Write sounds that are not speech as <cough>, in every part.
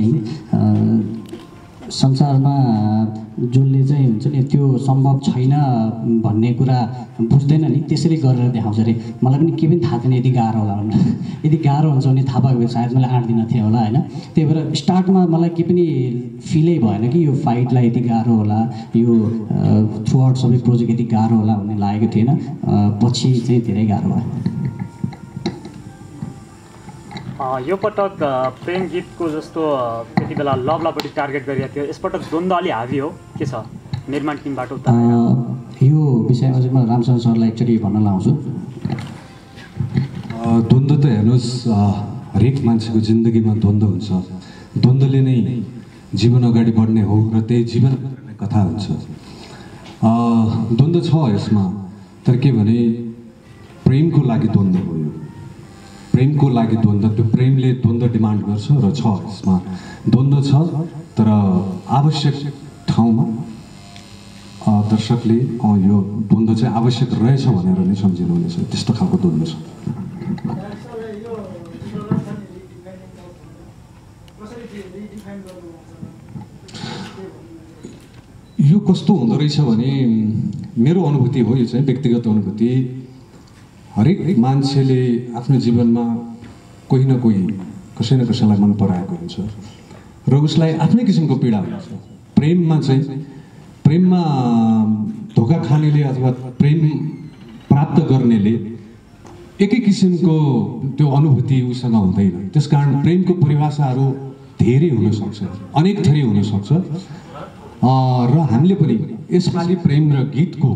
चाहिँ संसारमा जसले चाहिँ हुन्छ नि त्यो सम्भव छैन भन्ने कुरा बुझ्दैन नि त्यसरी गरेर देखाउँछ अरे। मलाई पनि केही पनि थाहा थिएन यति गाह्रो होला भनेर। <laughs> यदि गाह्रो हुन्छ भने थाहा भए सायद मैले आँट दिन थिएँ होला होइन? त्यही भएर स्टार्टमा मलाई केही पनि फिलै भएन कि यो फाइटलाई यति गाह्रो होला यो थ्रु आउट सबै प्रोजेक्ट यति गाह्रो होला भन्ने लागेको थिएन। पछि चाहिँ धेरै गाह्रो भयो। यो पटक प्रेम गीतको जस्तो त्यति बेला लभलाई बढी टार्गेट गरिएको थियो। यसपटक द्वन्द्व अलि हावी हो। के छ? निर्माण टिमबाट यो विषयमा चाहिँ म रामचन्द्र सरलाई एकचोटि भन्न लाउँछु। द्वन्द्व त हेर्नुहोस् हरेक मान्छेको जिन्दगीमा द्वन्द्व हुन्छ। द्वन्द्वले नै जीवन अगाडि बढ्ने हो र त्यही जीवन कथा हुन्छ। द्वन्द्व छ यसमा। तर के भने प्रेमको लागि द्वन्द्व हो यो। प्रेमको लागि द्वन्द्व त्यो प्रेमले द्वन्द्व डिमान्ड गर्छ र छ यसमा द्वन्द्व छ तर आवश्यक ठाउँमा दर्शकले यो द्वन्द्व चाहिँ आवश्यक रहेछ भनेर नै सम्झिनुहुनेछ। त्यस्तो खालको द्वन्द्व छ। यो कस्तो हुँदो रहेछ भने मेरो अनुभूति हो यो चाहिँ व्यक्तिगत अनुभूति। हरेक मान्छेले आफ्नो जीवनमा कोही न कोही कसै न कसैलाई मन पराएको हुन्छ। र उसलाई आफ्नै किसिमको पीडा हुन्छ। प्रेममा चाहिँ प्रेममा धोका खानेले अथवा प्रेम प्राप्त गर्नेले एकै किसिमको त्यो अनुभूति उसँग हुँदैन। त्यस कारण प्रेमको परिभाषाहरू धेरै हुनसक्छ। अनेक थरी हुनसक्छ। र हामीले पनि यसपालि प्रेम र गीतको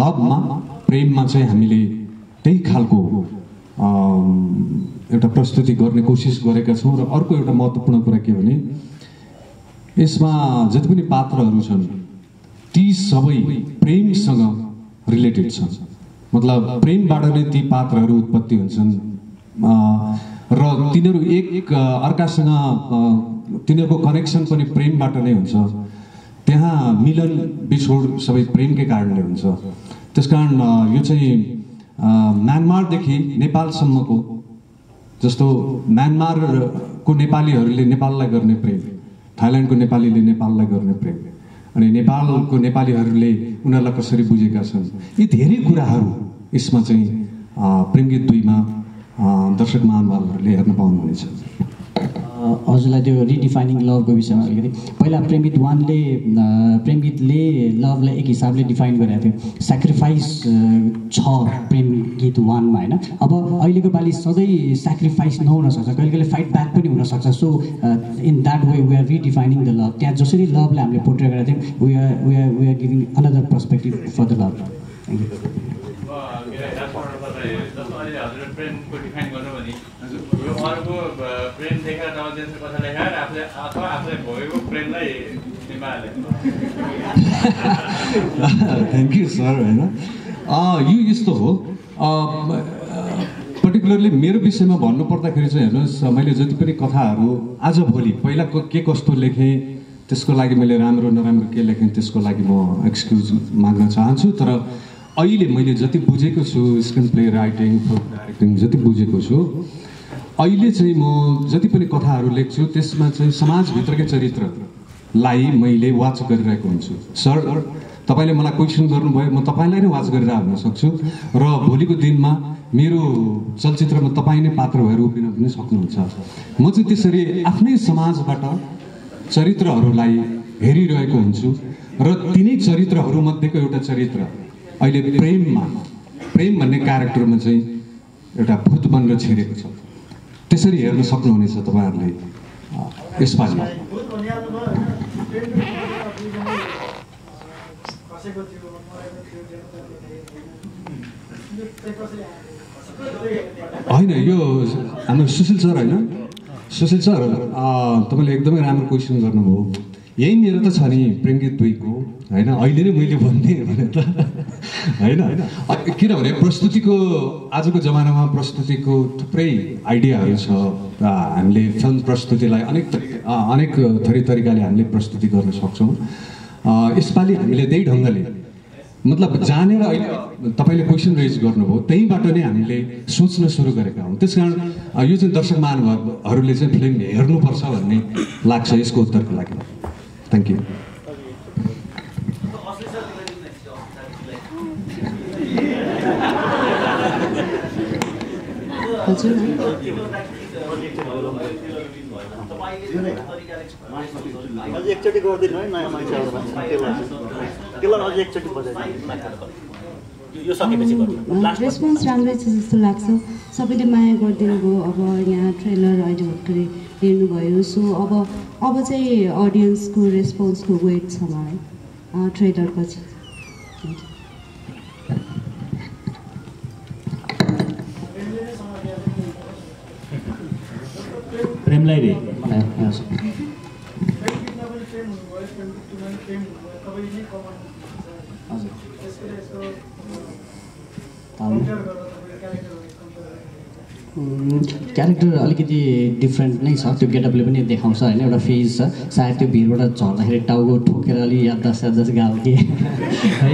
लभमा प्रेममा चाहिँ हामीले त्यही खालको एउटा प्रस्तुति गर्ने कोसिस गरेका छौँ र अर्को एउटा महत्त्वपूर्ण कुरा के भने यसमा जति पनि पात्रहरू छन् ती सबै प्रेमसँग रिलेटेड छन्। मतलब प्रेमबाट नै ती पात्रहरू उत्पत्ति हुन्छन्। र तिनीहरू एक अर्कासँग तिनीहरूको कनेक्सन पनि प्रेमबाट नै हुन्छ। त्यहाँ मिलन बिछोड सबै प्रेमकै कारणले हुन्छ। त्यस कारण यो चाहिँ म्यानमारदेखि नेपालसम्मको जस्तो म्यानमारको नेपालीहरूले नेपाललाई गर्ने प्रेम थाइल्यान्डको नेपालीले नेपाललाई गर्ने प्रेम अनि नेपालको नेपालीहरूले उनीहरूलाई कसरी बुझेका छन् यी धेरै कुराहरू यसमा चाहिँ प्रेमगीत दुईमा दर्शक महानुभावहरूले हेर्न पाउनुहुनेछ। हजुरलाई त्यो रिडिफाइनिङ लभको विषयमा अलिकति। पहिला प्रेमगीत वानले प्रेमगीतले लभलाई एक हिसाबले डिफाइन गरेको थियो। सेक्रिफाइस छ प्रेम गीत वानमा होइन? अब अहिलेको पालि सधैँ सेक्रिफाइस नहुन सक्छ। कहिले कहिले फाइट ब्याक पनि हुनसक्छ so in that way we are redefining the love त्यहाँ जसरी लभलाई हामीले पोर्ट्रे गरेका थियौँ we are we are we are giving another perspective for the love thank you यो अरूको प्रेम नदेख्ने कथा लेखाएर आफूले आफूले भएको प्रेमलाई थ्याङ्क यू सर होइन? यो यस्तो हो। पर्टिकुलरली मेरो विषयमा भन्नुपर्दाखेरि चाहिँ हेर्नुहोस् मैले जति पनि कथाहरू आजभोलि पहिला के कस्तो लेखेँ त्यसको लागि मैले राम्रो नराम्रो के लेखेँ त्यसको लागि म एक्सक्युज माग्न चाहन्छु। तर अहिले मैले जति बुझेको छु स्क्रिन प्ले राइटिङ डाइरेक्टिङ जति बुझेको छु अहिले चाहिँ म जति पनि कथाहरू लेख्छु त्यसमा चाहिँ समाजभित्रकै चरित्रलाई मैले वाच गरिरहेको हुन्छु। सर तपाईँले मलाई क्वेसन गर्नुभयो म तपाईँलाई नै वाच गरेर हुन सक्छु र भोलिको दिनमा मेरो चलचित्रमा तपाईँ नै पात्र भएर उभिन पनि सक्नुहुन्छ। म चाहिँ त्यसरी आफ्नै समाजबाट चरित्रहरूलाई हेरिरहेको हुन्छु र तिनै चरित्रहरूमध्येको एउटा चरित्र अहिले प्रेममा प्रेम भन्ने क्यारेक्टरमा चाहिँ एउटा भूत बनेर छिरेको छ। त्यसरी हेर्न सक्नुहुनेछ तपाईँहरूले यसपालि। होइन यो हाम्रो सुशील सर होइन? सुशील सर तपाईँले एकदमै राम्रो क्वेसन गर्नुभयो। यही मेरो त छ नि प्रेमगीत दुईको होइन? अहिले नै मैले भन्ने भने त होइन? किनभने प्रस्तुतिको आजको जमानामा प्रस्तुतिको थुप्रै आइडियाहरू छ। हामीले फिल्म प्रस्तुतिलाई अनेक अनेक थरी तरिकाले हामीले प्रस्तुति गर्न सक्छौँ। यसपालि हामीले त्यही ढङ्गले मतलब जानेर अहिले तपाईँले क्वेसन रेज गर्नुभयो त्यहीँबाट नै हामीले सोच्न सुरु गरेका हौँ। त्यस कारण यो चाहिँ दर्शक महानुभावहरूले चाहिँ फिल्म हेर्नुपर्छ भन्ने लाग्छ यसको उत्तरको लागि। Thank you. हजुर अझै एकचोटि गरिदिनु है नयाँ मान्छेहरू त्यसलाई त्यसलाई अझै एकचोटि रेस्पोन्स राम्रै छ जस्तो लाग्छ। सबैले माया गरिदिनु भयो। अब यहाँ ट्रेलर अहिले भर्खरै हेर्नुभयो सो अब अब चाहिँ अडियन्सको रेस्पोन्सको वेट छ मलाई ट्रेलर पछि। प्रेमलाई रे क्यारेक्टर अलिकति डिफ्रेन्ट नै छ. त्यो गेटअपले पनि देखाउँछ होइन? एउटा फेज छ। सायद त्यो भिडबाट झर्दाखेरि टाउको ठोकेर अलि याददास याददास गएको कि <laughs> है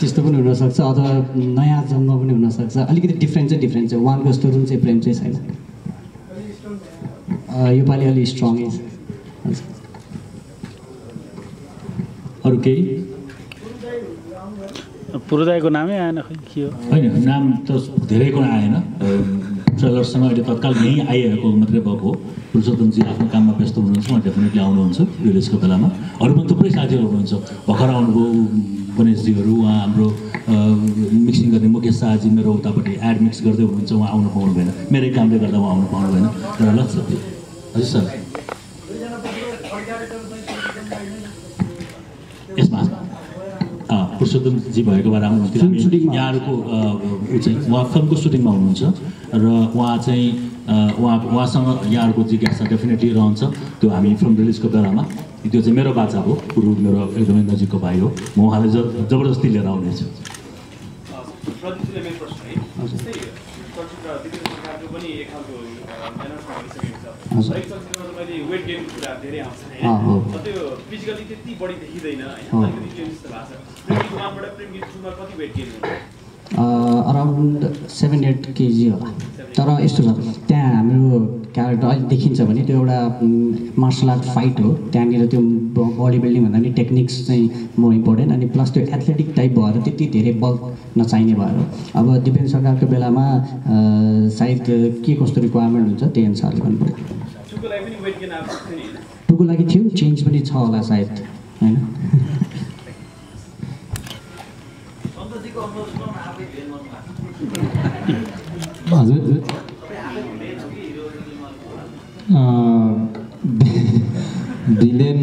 त्यस्तो पनि हुनसक्छ अथवा नयाँ जन्म पनि हुनसक्छ। अलिकति डिफ्रेन्ट चाहिँ डिफ्रेन्ट छ। वानको जस्तो रुम चाहिँ प्रेम चाहिँ छैन। योपालि अलि स्ट्रङै अरू केही? पुरुदाईको नामै आएन खै के हो? होइन नाम त धेरैको आएन। ट्रेलरसँग अहिले तत्काल यहीँ आइरहेको मात्रै भएको हो। पुरुषोत्तमजी आफ्नो काममा व्यस्त हुनुहुन्छ उहाँ डेफिनेटली आउनुहुन्छ रिलिजको बेलामा अरू पनि थुप्रै साथीहरू हुनुहुन्छ। भर्खर आउनुभयो गणेशजीहरू उहाँ हाम्रो मिक्सिङ गर्ने मुकेश शाहजी मेरो उतापट्टि एड मिक्स गर्दै हुनुहुन्छ उहाँ आउनु पाउनु भएन। मेरै कामले गर्दा उहाँ आउनु पाउनु भएन। र ल सर हजुर सर यसमा अँ, पुरुषोत्तमजी भएको फिल्म हामी सुटिङमा। यहाँहरूको ऊ चाहिँ उहाँ फिल्मको सुटिङमा हुनुहुन्छ र उहाँ चाहिँ उहाँ उहाँसँग यहाँहरूको जिज्ञासा डेफिनेटली रहन्छ। त्यो हामी फिल्म रिलिजको बेलामा। त्यो चाहिँ मेरो बाचा हो। गुरु मेरो एकदमै नजिकको भाइ हो। म उहाँलाई ज जबरजस्ती लिएर आउनेछु। मेरो प्रश्न है जस्तै चलचित्र दिपेन्द्र सरकारको पनि एक खालको ब्यानर्समा भइसकेको छ हजुर। हरेक चलचित्रमा तपाईँले वेट गेनको कुरा धेरै आउँछ। होइन त्यो फिजिकली त्यति बढी देखिँदैन। होइन अलिकति भएको छ प्रेम गीत वानबाट प्रेम गीत टूमा कति वेट गेन हुन्छ अराउन्ड सेभेन एट केजी होला। तर यस्तो छ त्यहाँ हाम्रो क्यारेक्टर अहिले देखिन्छ भने त्यो एउटा मार्सल आर्ट फाइट हो। त्यहाँनिर त्यो बडी बिल्डिङ भन्दा पनि टेक्निक्स चाहिँ मोर इम्पोर्टेन्ट अनि प्लस त्यो एथलेटिक टाइप भएर त्यति धेरै बल नचाहिने भएर। अब दिपेन्द्र सरकारको बेलामा सायद के कस्तो रिक्वायरमेन्ट हुन्छ त्यही अनुसारले गर्नु पऱ्यो टुको लागि थियो चेन्ज पनि छ होला सायद होइन? <laughs> हजुर। भिलेन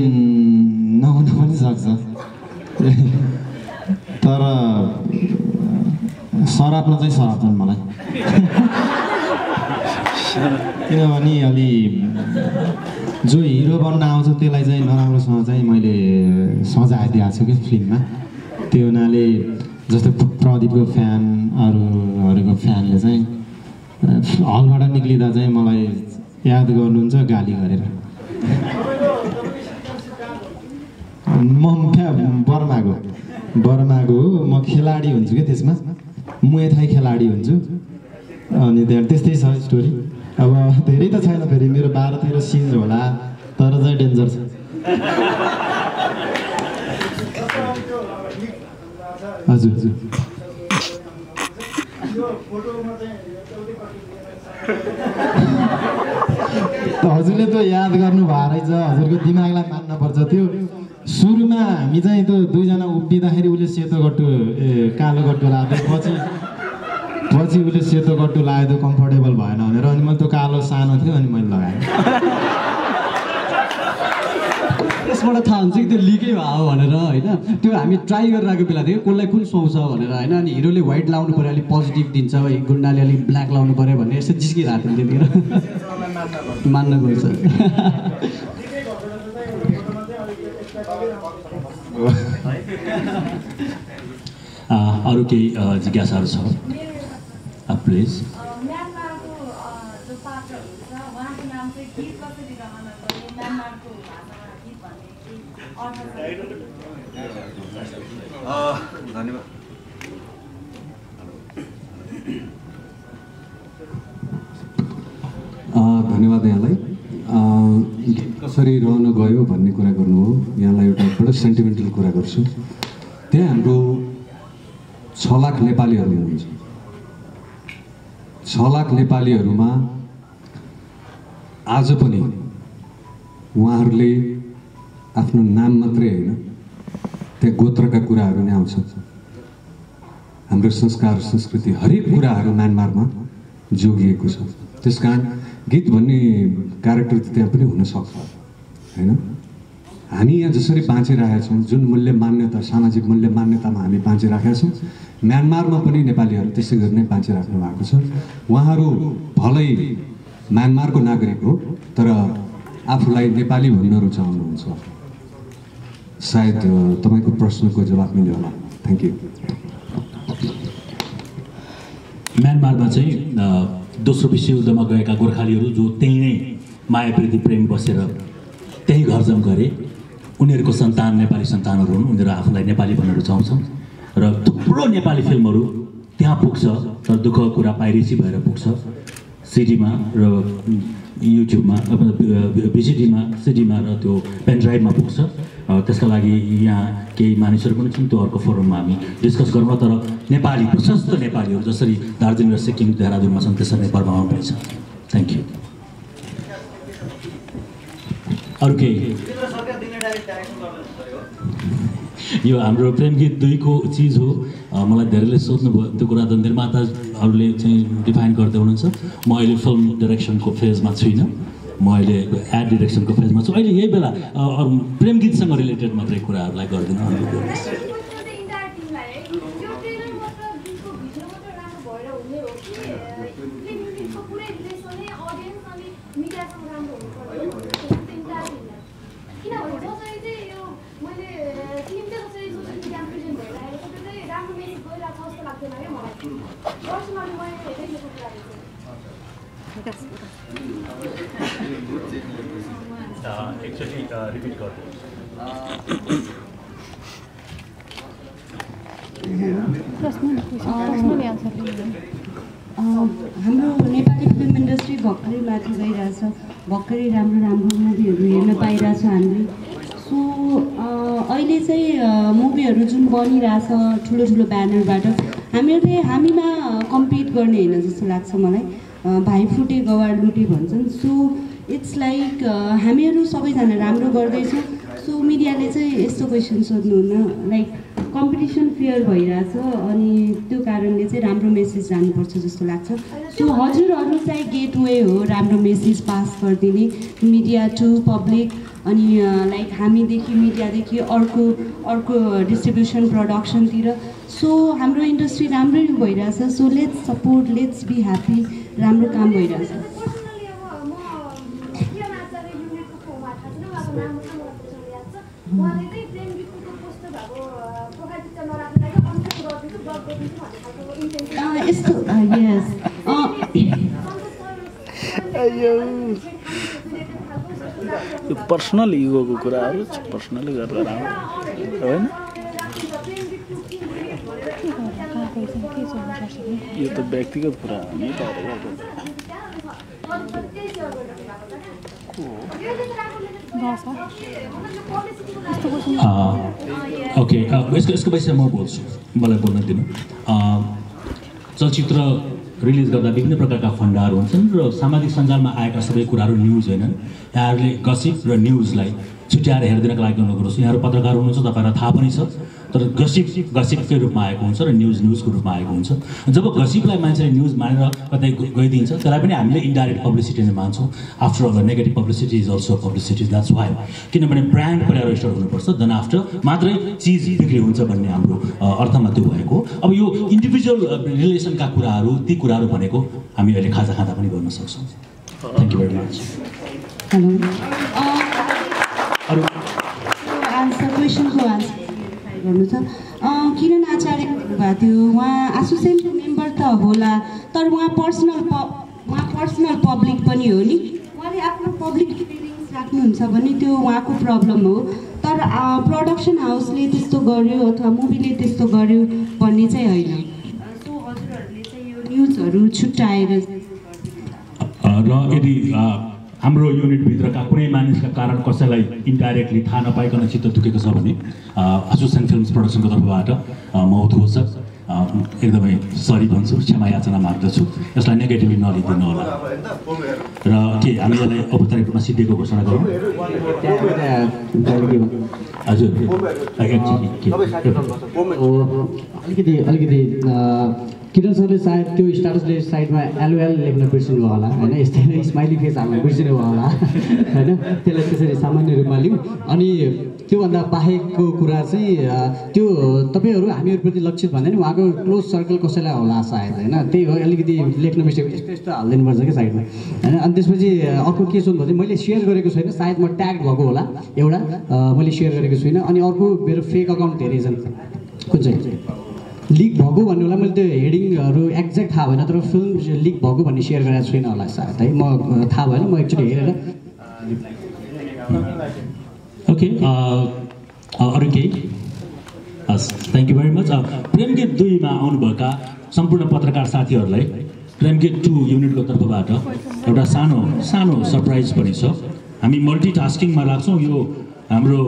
नहुन पनि सक्छ। तर सराप्न चाहिँ सराप्छन् मलाई। किनभने अलि जो हिरो बन्न आउँछ त्यसलाई चाहिँ नराम्रोसँग चाहिँ मैले सजाइदिएको छु कि फिल्ममा। त्यो हुनाले जस्तै प्रदीपको फ्यान अरूहरूको फ्यानले चाहिँ हलबाट निक्लिँदा चाहिँ मलाई याद गर्नुहुन्छ गाली गरेर। म फ्या बर्माको बर्माको हो। म खेलाडी हुन्छु कि त्यसमा? मुएथाई खेलाडी हुन्छु। अनि त्यहाँ त्यस्तै छ स्टोरी अब धेरै त छैन फेरि। मेरो बाह्र तेह्र सिन होला तर चाहिँ डेन्जर छ। हजुर। हजुर त हजुरले त याद गर्नु भएको रहेछ हजुरको दिमागलाई मान्नुपर्छ त्यो। सुरुमा हामी चाहिँ त्यो दुईजना उभिँदाखेरि उसले सेतो गट्टु ए कालो गट्टु लगाएको पछि पछि उसले सेतो गट्टु लगायो त्यो कम्फर्टेबल भएन भनेर अनि मैले त्यो कालो सानो थियो अनि मैले लगाएँ। त्यसबाट थाहा हुन्छ कि त्यो लिकै भयो भनेर होइन? त्यो हामी ट्राई गरिरहेको बेला थियो कसलाई कुन सुहाउँछ भनेर होइन? अनि हिरोले व्हाइट लाउनु पऱ्यो अलिक पोजिटिभ दिन्छ है? गुन्डाले अलिक ब्ल्याक लाउनु पऱ्यो भने यस्तो जिस्किरहेको थियो त्यतिखेर। मान्न गउँछ <laughs> अ, अरू केही जिज्ञासाहरू छ? प्लिज पात्रहरू छ उहाँको नाम चाहिँ गीत कसरी रहन गयो म्यानमारको भाषामा गीत भन्ने केही धन्यवाद। धन्यवाद यहाँलाई। गीत कसरी रहन गयो भन्ने कुरा गर्नु हो। यहाँलाई एउटा बडो सेन्टिमेन्टल कुरा गर्छु। त्यहाँ हाम्रो छ लाख नेपालीहरू हुनुहुन्छ। छ लाख नेपालीहरूमा आज पनि उहाँहरूले आफ्नो नाम मात्रै होइन त्यहाँ गोत्रका कुराहरू नै आउँछ। हाम्रो संस्कार संस्कृति हरेक कुराहरू म्यानमारमा जोगिएको छ। त्यस कारण गीत भन्ने क्यारेक्टर त त्यहाँ पनि हुनसक्छ होइन? हामी यहाँ जसरी बाँचिरहेका छौँ जुन मूल्य मान्यता सामाजिक मूल्य मान्यतामा हामी बाँचिराखेका छौँ म्यानमारमा पनि नेपालीहरू त्यसै गरी नै बाँचिराख्नु भएको छ। उहाँहरू भलै म्यानमारको नागरिक हो तर आफूलाई नेपाली भन्न रुचाउनुहुन्छ सायद तपाईँको प्रश्नको जवाब मिल्यो होला। थ्याङ्क यू म्यानमारमा चाहिँ दोस्रो विश्वयुद्धमा गएका गोर्खालीहरू जो त्यहीँ नै माया प्रीति प्रेम बसेर त्यहीँ घरजम गरे उनीहरूको सन्तान नेपाली सन्तानहरू हुन् उनीहरू आफूलाई नेपाली भन्न रुचाउँछन् र थुप्रो नेपाली फिल्महरू त्यहाँ पुग्छ तर दुःखको कुरा पाइरेसी भएर पुग्छ। सिडीमा र युट्युबमा भिसिडीमा सिडीमा र त्यो पेनड्राइभमा पुग्छ। त्यसका लागि यहाँ केही मानिसहरू पनि छन् त्यो अर्को फोरममा हामी डिस्कस गरौँ तर नेपाली प्रशस्त नेपालीहरू जसरी दार्जिलिङ र सिक्किम देहरादुनमा छन् त्यसरी नेपालमा पनि छ थ्याङ्क यू अरू केही? यो हाम्रो प्रेम गीत दुईको चिज हो। मलाई धेरैले सोध्नुभयो त्यो कुरा त निर्माताहरूले चाहिँ डिफाइन गर्दै हुनुहुन्छ म अहिले फिल्म डिरेक्सनको फेजमा छुइनँ म अहिले एड डिरेक्सनको फेजमा छु अहिले यही बेला प्रेम गीतसँग रिलेटेड मात्रै कुराहरूलाई गरिदिनु अनुरोध गर्नुहोस् इन्टायर टिमलाई है यो ट्रेलर मात्र गीतको भिडियो मात्र राम्रो भएर हुने हो कि फिल्म गीतको पुरै रिलेसनै अडियन्स अनि मिडियासँग राम्रो हुनुपर्ने हो इन्टायर टिमलाई किनभने जसरी चाहिँ यो मैले फिल्म चाहिँ जसरी सोसियल मिडियामा प्रेजेन्ट भइरहेको छ त्यो चाहिँ राम्रो मेसेज मलाई पर्सनली मैले रिपिट हाम्रो नेपाली फिल्म इन्डस्ट्री भर्खरै माथि गइरहेछ भर्खरै राम्रो राम्रो मुभीहरू हेर्न पाइरहेछ हामीले सो अ, अहिले चाहिँ मुभीहरू जुन बनिरहेछ ठुलो ठुलो ब्यानरबाट हामीहरूले हामीमा कम्पिट गर्ने होइन जस्तो लाग्छ मलाई। भाइ फुटे गवार लुटे भन्छन्। सो इट्स लाइक हामीहरू सबैजना राम्रो गर्दैछौँ। सो मिडियाले चाहिँ यस्तो क्वेसन सोध्नुहुन्न लाइक कम्पिटिसन फेयर भइरहेछ। अनि त्यो कारणले चाहिँ राम्रो मेसेज जानुपर्छ जस्तो लाग्छ। सो हजुरहरू चाहिँ गेटवे हो राम्रो मेसेज पास गरिदिने। मिडिया टु पब्लिक अनि लाइक हामीदेखि मिडियादेखि अर्को अर्को डिस्ट्रिब्युसन प्रडक्सनतिर सो हाम्रो इन्डस्ट्री राम्रै भइरहेछ. So let's support let's be happy राम्रो काम भइरहेछ। यस्तो <laughs> यस यो पर्सनल इगोको कुराहरू पर्सनली गरेर राम्रो होइन? यो त व्यक्तिगत कुरा हो नि ओके यसको यसको विषयमा म बोल्छु मलाई बोल्न दिनु। चलचित्र रिलिज गर्दा विभिन्न प्रकारका फन्डाहरू हुन्छन् र सामाजिक सञ्जालमा आएका सबै कुराहरू न्युज होइनन्। यहाँहरूले गसिप र न्युजलाई छुट्याएर हेरिदिनको लागि नगरोस् यहाँहरू पत्रकार हुनुहुन्छ तपाईँहरूलाई थाहा पनि छ। तर गसिप गसिपकै रूपमा आएको हुन्छ र न्युज न्युजको रूपमा आएको हुन्छ। जब गसिपलाई मान्छेले न्युज मानेर कतै गइदिन्छ त्यसलाई पनि हामीले इन्डाइरेक्ट पब्लिसिटी नै मान्छौँ। After all negative publicity is also publicity that's why किनभने ब्रान्ड पहिला रेजिस्टर हुनुपर्छ। देन आफ्टर मात्रै चिज बिक्री हुन्छ भन्ने हाम्रो अर्थमा त्यो भएको। अब यो इन्डिभिजुअल रिलेसनका कुराहरू ती कुराहरू भनेको हामी अहिले खाजा खाँदा पनि गर्न सक्छौँ। थ्याङ्क यू भेरी मच गर्नु छ अँ, किरण आचार्य भएको थियो। उहाँ एसोसिएसनको मेम्बर त होला तर उहाँ पर्सनल प उहाँ पर्सनल पब्लिक पनि हो नि। उहाँले आफ्नो पब्लिक फिलिङ्स राख्नुहुन्छ भने त्यो उहाँको प्रब्लम हो। तर प्रडक्सन हाउसले त्यस्तो गर्यो अथवा मुभीले त्यस्तो गर्यो भन्ने चाहिँ होइन। सो हजुरहरूले चाहिँ यो न्युजहरू छुट्याएर र यदि हाम्रो युनिटभित्रका कुनै मानिसका कारण कसैलाई इन्डाइरेक्टली थाहा नपाइकन चित्त दुखेको छ भने एसोसिएसन फिल्म्स प्रडक्सनको तर्फबाट म उद्घोष एकदमै सरी भन्छु क्षमा याचना माग्दछु। यसलाई नेगेटिभली नलिदिनु होला। र के हामी यसलाई औपचारिक रूपमा सिद्धिएको घोषणा गरौँ? हजुर। अलिकति अलिकति किरण सरले सायद त्यो स्टाटसले साइडमा एलओएल लेख्न बिर्सिनु भयो होला होइन? यस्तै नै स्माइली फेस हाल्न बिर्सिनु भयो होला होइन? त्यसलाई त्यसरी सामान्य रूपमा लिउँ। अनि त्योभन्दा बाहेकको कुरा चाहिँ त्यो तपाईँहरू हामीहरूप्रति लक्षित भन्दा नि उहाँको क्लोज सर्कल कसैलाई होला सायद होइन? त्यही हो अलिकति लेख्न मिस्टेक यस्तो यस्तो हालिदिनु पर्छ कि साइडमा होइन? अनि त्यसपछि अर्को के छ भने मैले सेयर गरेको छैन सायद म ट्याग भएको होला एउटा मैले सेयर गरेको छुइनँ। अनि अर्को मेरो फेक अकाउन्ट धेरै छन् कुन चाहिँ? मैले त्यो हेडिङहरू एक्ज्याक्ट थाहा भएन तर फिल्म लिक भएको भन्ने सेयर गरेको छुइनँ होला सायद है। म थाहा भएन म एकचोटि हेरेर। ओके अ, अ, अरू केही? हस् थ्याङ्क यू भेरी मच प्रेम गीत दुईमा आउनुभएका सम्पूर्ण पत्रकार साथीहरूलाई प्रेम गीत टू युनिटको तर्फबाट एउटा सानो सानो सरप्राइज पनि छ। हामी मल्टिटास्किङमा राख्छौँ यो हाम्रो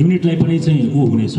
युनिटलाई पनि चाहिँ ऊ हुनेछ।